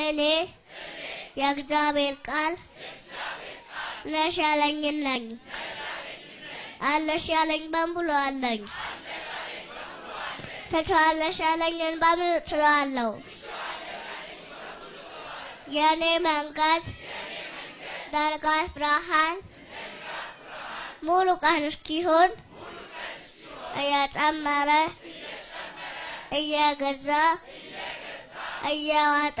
እኔ የእግዚአብሔር ቃል ነሽ ያለኝ ነኝ። አለሽ ያለኝ በሙሉ አለኝ። ትችላለሽ ያለኝን በሙሉ እችላለሁ። የእኔ መንገድ ደርጋት ብርሃን ሙሉ ቀን እስኪሆን እየጨመረ እየገዛ እየዋጠ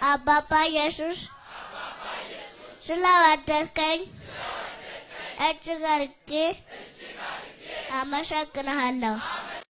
Abba Pa Yesus. Selamatkan Ejengariku Amasakna Halo. Amin.